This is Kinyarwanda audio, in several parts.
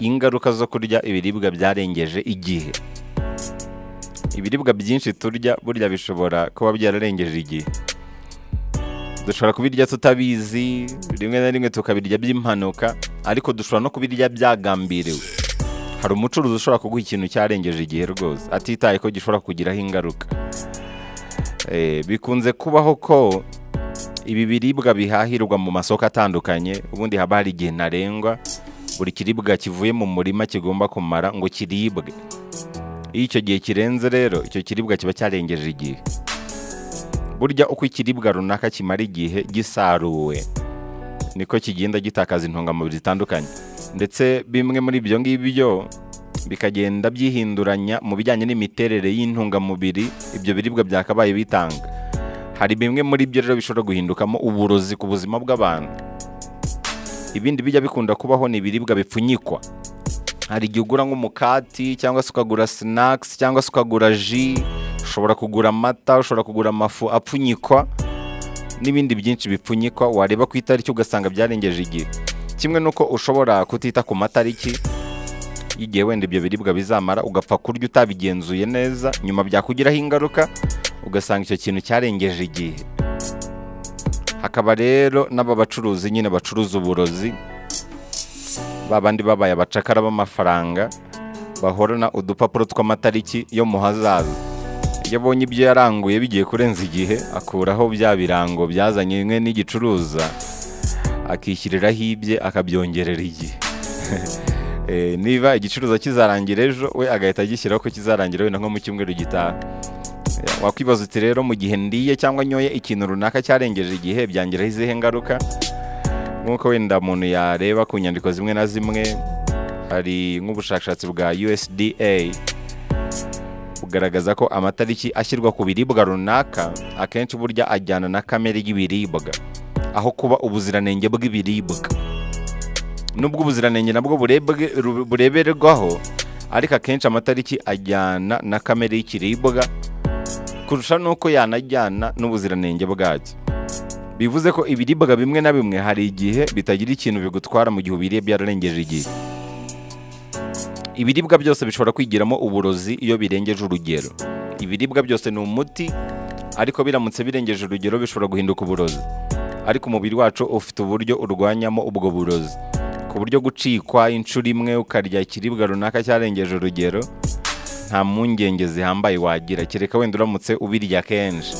ingaruka zo kurya ibiribwa byarengeje igihe. Ibiribwa byinshi turya burya bishobora kuba byararengeje igihe. Dushobora kubirya tutabizi rimwe na rimwe tukabirya by'impanuka ariko dushobora no kubirya byagambiriwe. Hari umucuruzi ushobora kuguha ikintu cyarengeje igihe rwose atitaye ko gishobora kugiraho ingaruka. Eh, bikunze kubaho ko ibi biribwa bihahirwa mu masoko atandukanye ubundi haba hari igihe ntarengwa buri kiribwa kivuye mu murima kigomba kumara ngo kiribwe. Iyo icyo gihe kirenze rero icyo kiribwa kiba cyarengeje igihe. Burya uko ikiribwa runaka kimara igihe gisaruwe niko kigenda gitakaza intungamubiri zitandukanye. Ndetse bimwe muri ibyo ngibyo bikagenda byihinduranya mu bijyanye n'imiterere y'intungamubiri ibyo biribwa byakabaye bitanga. Hari bimwe muri byo rero bishobora guhindukamo uburozi ku buzima bw'abantu. Ibindi bijya bikunda kubaho ni ibiribwa bipfunyikwa. Hari igihe ugura nk'umukati cyangwa se ukagura sinakisi cyangwa se ukagura ji ushobora kugura amata ushobora kugura amafu apfunyikwa n'ibindi byinshi bipfunyikwa wareba ku itariki ugasanga byarengeje igihe. Kimwe n'uko ushobora kutita ku matariki y'igihe wenda ibyo biribwa bizamara ugapfa kurya utabigenzuye neza nyuma byakugiraho ingaruka ugasanga icyo kintu cyarengeje igihe. Hakaba rero n'aba bacuruzi nyine bacuruza uburozi ba bandi babaye abacakara b'amafaranga bahorana udupapuro tw'amatariki yo mu hazaza. Iyo abonye ibyo yaranguye bigiye kurenza igihe akuraho bya birango byazanye bimwe n'igicuruza akishyiriraho ibye akabyongerera igihe. Eh, niba igicuruza kizarangira ejo we agahita agishyiraho ko kizarangira wenda nko mu cyumweru gitaha. Wakwibaza uti rero mu gihe ndiye cyangwa nyoye ikintu runaka cyarengeje igihe byangiraho izihe ngaruka? Nk'uko wenda umuntu yareba ku nyandiko zimwe na zimwe hari nk'ubushakashatsi bwa USDA bugaragaza ko amatariki ashyirwa ku biribwa runaka akenshi burya ajyana na kamere y'ibiribwa aho kuba ubuziranenge bw'ibiribwa. Nubwo ubuziranenge nabwo bureberwaho ariko akenshi amatariki ajyana na kamere y'ikiribwa kurusha n'uko yanajyana n'ubuziranenge bwacyo. Bivuze ko ibiribwa bimwe na bimwe hari igihe bitagira ikintu bigutwara mu gihe ubiriye byararengeje igihe. Ibiribwa byose bishobora kwigiramo uburozi iyo birengeje urugero. Ibiribwa byose ni umuti ariko biramutse birengeje urugero bishobora guhinduka uburozi. Ariko umubiri wacu ufite uburyo urwanyamo ubwo burozi. Ku buryo gucikwa inshuro imwe ukarya ikiribwa runaka cyarengeje urugero nta mpungenge zihambaye wagira. Kereka wenda uramutse ubirya kenshi.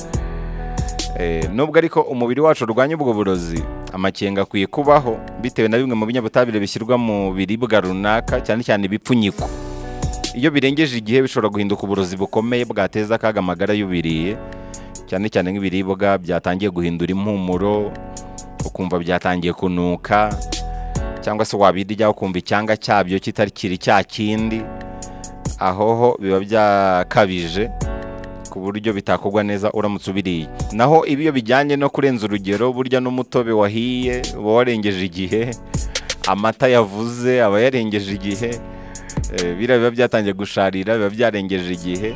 Eh, nubwo ariko umubiri wacu urwanya ubwo burozi amakenga akwiye kubaho bitewe na bimwe mu binyabutabire bishyirwa mu biribwa runaka cyane cyane ibipfunyikwa iyo birengeje igihe bishobora guhinduka uburozi bukomeye bwateza akaga amagara y'ubiriye cyane cyane nk'ibiribwa byatangiye guhindura impumuro ukumva byatangiye kunuka cyangwa se wabirya ukumva icyanga cyabyo kitari kiri cya kindi. Aho ho biba byakabije ku buryo bitakugwa neza uramutse ubiriye. Naho ibi iyo bijyanye no kurenza urugero burya n'umutobe wahiye uba warengeje igihe amata yavuze aba yarengeje igihe eh, biriya biba byatangiye gusharira biba byarengeje igihe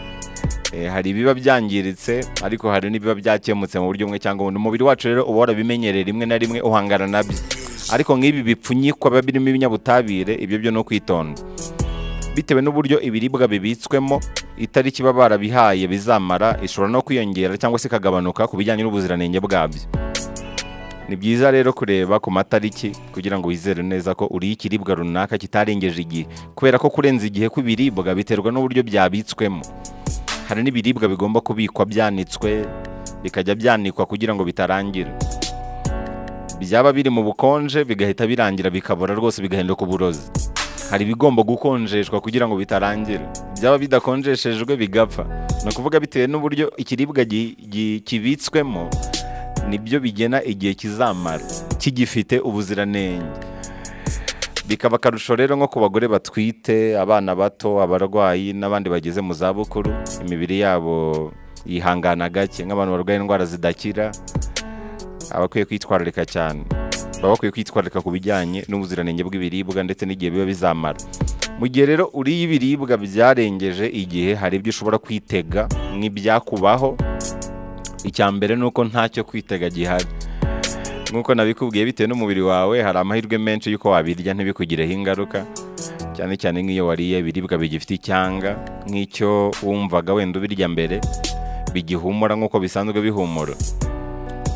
Eh, hari ibiba byangiritse ariko hari n'ibiba byakemutse mu buryo bumwe cyangwa ubundi. Umubiri wacu rero uba warabimenyereye rimwe na rimwe uhangana na byo ariko nk'ibi bipfunyikwa biba birimo ibinyabutabire ibyo byo no kwitonda. Bitewe n'uburyo ibiribwa bibitswemo itariki baba barabihaye bizamara ishobora no kwiyongera cyangwa se ikagabanuka ku bijyanye n'ubuziranenge bwabyo. Ni byiza rero kureba ku matariki kugira ngo wizere neza ko uriye ikiribwa runaka kitarengeje igihe kubera ko kurenza igihe kw'ibiribwa biterwa n'uburyo byabitswemo. Hari n'ibiribwa bigomba kubikwa byanitswe bikajya byanikwa kugira ngo bitarangira byaba biri mu bukonje bigahita birangira bikabora rwose bigahinduka uburozi hari ibigomba gukonjeshwa kugira ngo bitarangira byaba bidakonjeshejwe bigapfa. Ni ukuvuga bitewe n'uburyo ikiribwa kibitswemo ni byo bigena igihe kizamara. Kigifite ubuziranenge. Bikaba akarusho rero nko ku bagore batwite abana bato abarwayi n'abandi bageze mu zabukuru imibiri yabo yihangana gake nk'abantu barwaye indwara zidakira aba akwiye kwitwararika cyane. Baba bakwiye kwitwararika ku bijyanye n'ubuziranenge bw'ibiribwa ndetse n'igihe biba bizamara. Mu gihe rero uriye ibiribwa byarengeje igihe hari ibyo ushobora kwitega nk'ibyakubaho. Icya mbere ni uko ntacyo kwitega gihari. Nk'uko nabikubwiye bitewe n'umubiri wawe hari amahirwe menshi y'uko wabirya ntibikugireho ingaruka. Cyane cyane nk'iyo wariye ibiribwa bigifite icyanga nk'icyo wumvaga wenda ubirya mbere bigihumura nk'uko bisanzwe bihumura.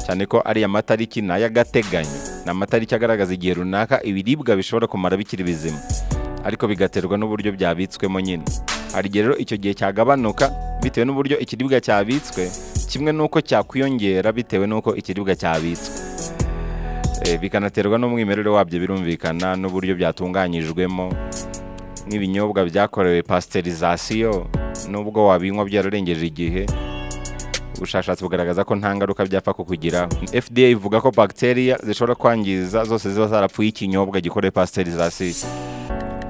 Cyane ko ariya matariki ni ay'agateganyo ni amatariki agaragaza igihe runaka ibiribwa bishobora kumara bikiri bizima. Ariko bigaterwa n'uburyo byabitswemo nyine. Hari igihe rero icyo gihe cyagabanuka bitewe n'uburyo ikiribwa cyabitswe kimwe n'uko cyakwiyongera bitewe n'uko ikiribwa cyabitswe. Eh, bikanaterwa n'umwimerere wabyo birumvikana n'uburyo byatunganyijwemo nk'ibinyobwa byakorewe pasiterizasiyo nubwo wabinywa byararengeje igihe ubushakashatsi bugaragaza ko nta ngaruka byapfa kukugiraho fda ivuga ko bagiteria zishobora kwangiza zose ziba zarapfuye ikinyobwa gikorewe pasiterizasiyo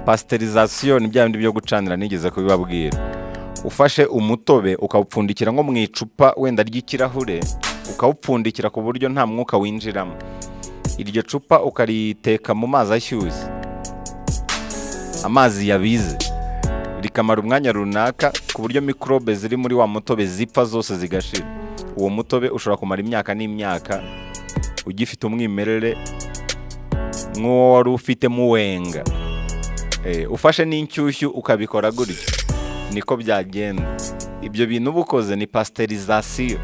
pasiterizasiyo ni bya bindi byo gucanira nigeze kubibabwira. Ufashe umutobe ukawupfundikira nko mu icupa wenda ry'ikirahure ukawupfundikira ku buryo nta mwuka winjiramo. Iryo cupa ukariteka mu mazi ashyushye. Amazi yabize. Rikamara umwanya runaka ku buryo mikorobe ziri muri wa mutobe zipfa zose zigashira. Uwo mutobe ushobora kumara imyaka n'imyaka ugifite umwimerere nk'uwo wari ufitemo uwenga Eh, ufashe n'inshyushyu ukabikora gutyo niko byagenda. Ibyo bintu uba ukoze ni pasiterizasiyo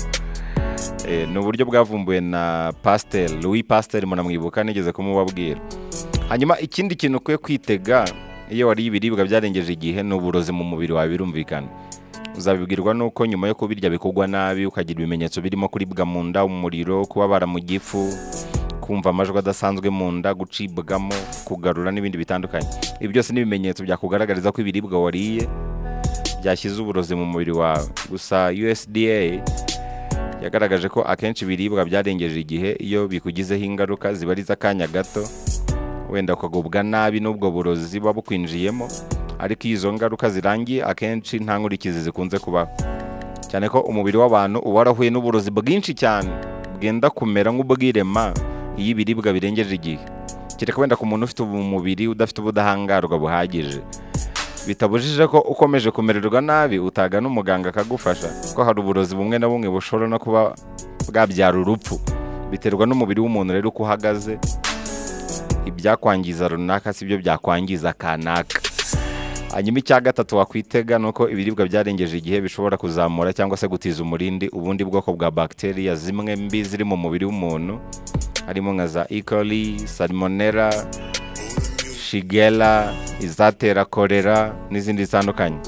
Eh, ni uburyo bwavumbuwe na pasiteri louis pasiteri munamwibuka nigeze kumubabwira. Hanyuma ikindi kintu ukwiye kwitega iyo wariye ibiribwa byarengeje igihe ni uburozi mu mubiri wawe birumvikana. Uzabibwirwa nuko nyuma yo kubirya bikugwa nabi ukagira ibimenyetso birimo kuribwa mu nda umuriro kubabara mu gifu kumva amajwi adasanzwe mu nda gucibwamo kugarura n'ibindi bitandukanye. Ibi byose ni ibimenyetso byakugaragariza ko ibiribwa wariye byashyize uburozi mu mubiri wawe. Gusa usda yagaragaje ko akenshi ibiribwa byarengeje igihe iyo bikugizeho ingaruka ziba ari iz'akanya gato wenda ukagubwa nabi n'ubwo burozi buba bukwinjiyemo. Ariko iyo izo ngaruka zirangiye akenshi nta nkurikizi zikunze kubaho cyane ko umubiri w'abantu uba warahuye n'uburozi bwinshi cyane bwenda kumera nk'ubwirema iyo ibiribwa birengeje igihe. Kereka wenda ku muntu ufite umubiri udafite ubudahangarwa buhagije bitabujije ko ukomeje kumererwa nabi utagana umuganga akagufasha ko hari uburozi bumwe na bumwe bushobora no kuba bwabyara urupfu. Biterwa n'umubiri w'umuntu rero uko uhagaze ibyakwangiza runaka si byo byakwangiza kanaka. Hanyuma icya gatatu wakwitega ni uko ibiribwa byarengeje igihe bishobora kuzamura cyangwa se gutiza umurindi. Ubundi bwoko bwa bagiteri zimwe mbi ziri mu mubiri w'umuntu harimo nka za E. coli salmonella shigella izatera korera n'izindi zitandukanye.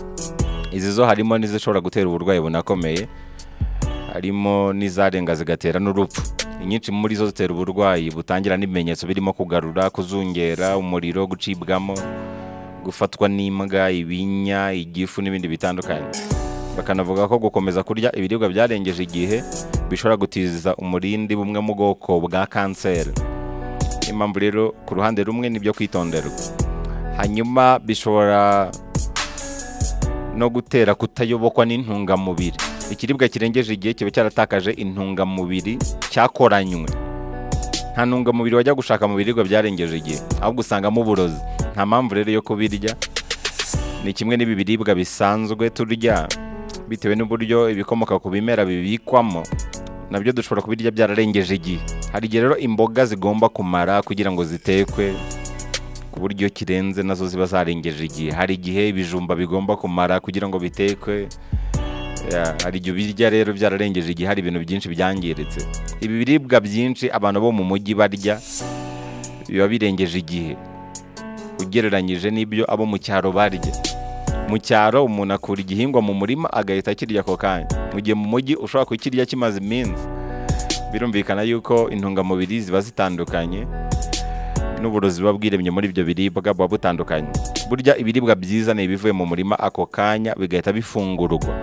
Izi zo harimo n'izishobora gutera uburwayi bunakomeye harimo n'izarenga zigatera n'urupfu. Inyinshi muri zo zitera uburwayi butangira n'ibimenyetso birimo kugarura kuzungera umuriro gucibwamo gufatwa n'imbwa ibinya igifu n'ibindi bitandukanye. Bakanavuga ko gukomeza kurya ibiribwa byarengeje igihe bishobora gutiza umurindi bumwe mu bwoko bwa kanseri. Impamvu rero ku ruhande rumwe ni byo kwitonderwa hanyuma bishobora no gutera kutayobokwa n'intungamubiri. Ikiribwa kirengeje igihe kiba cyaratakaje intungamubiri cyakoranywe. Nta ntungamubiri wajya gushaka mu biribwa byarengeje igihe ahubwo usangamo uburozi. Nta mpamvu rero yo kubirya. Ni kimwe n'ibi biribwa bisanzwe turya bitewe n'uburyo ibikomoka ku bimera bibikwamo na byo dushobora kubirya byararengeje igihe. Hari igihe rero imboga zigomba kumara kugira ngo zitekwe ku buryo kirenze na zo ziba zarengeje igihe. Hari igihe ibijumba bigomba kumara kugira ngo bitekwe hari igihe ubirya rero byararengeje igihe hari ibintu byinshi byangiritse. Ibi biribwa byinshi abantu bo mu mujyi barya biba birengeje igihe. Ugereranyije n'ibyo abo mu cyaro barya. Mu cyaro umuntu akura igihingwa mu murima agahita akirya ako kanya. Mu gihe mu mujyi ushobora kukirya kimaze iminsi birumvikana yuko intungamubiri ziba zitandukanye n'uburozi buba bwiremye muri ibyo biribwa buba butandukanye. Burya ibiribwa byiza ni ibivuye mu murima ako kanya bigahita bifungurwa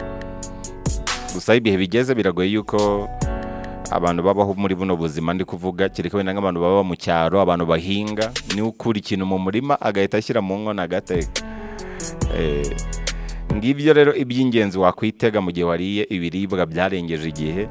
gusa aho ibihe bigeze biragoye yuko abantu babaho muri buno buzima ndi kuvuga kereka wenda nk'abantu baba mu cyaro abantu bahinga ni we ukura ikintu mu murima agahita ashyira mu nkono agateka. Eh, ngibyo rero iby'ingenzi wakwitega mu gihe wariye ibiribwa byarengeje igihe